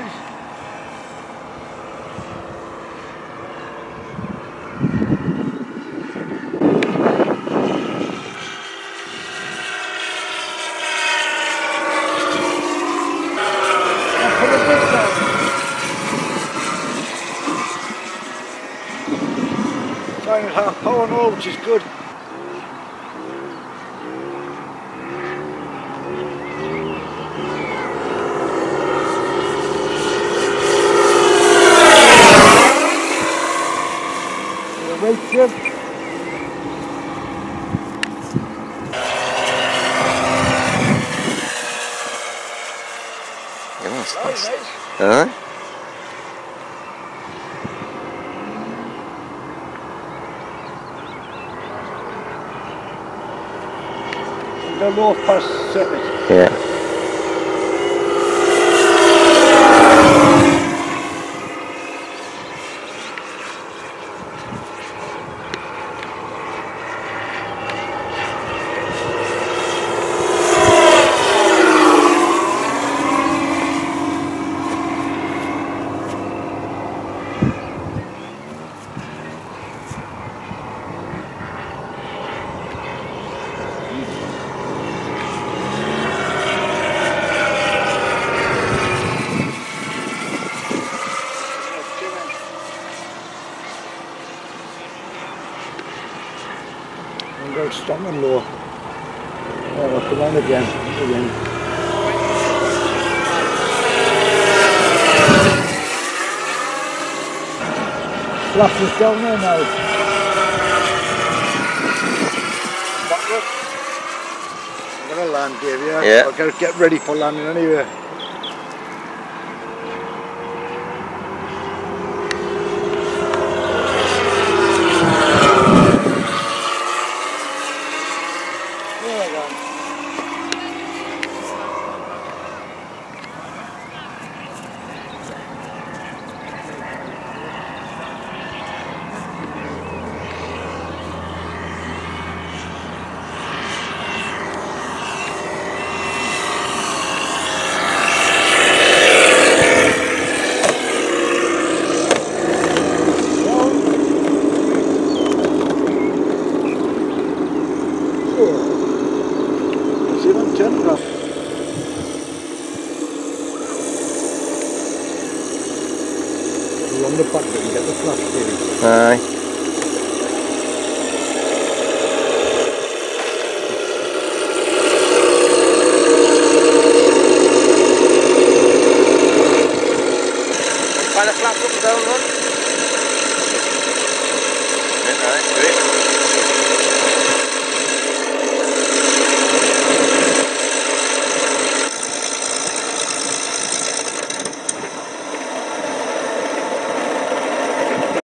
guys. Half power now, which is good. Jim. Yeah, nice. nice. Huh? The north past. Yeah. And go strong and low. Oh, come on again, again. Flaps is down there now. Backward. I'm gonna land, Dave, yeah? Yeah. I'll get, get ready for landing anyway. There we go. centrum. Landenpak, je hebt een vlag, Nee. Para a flauta, não, não.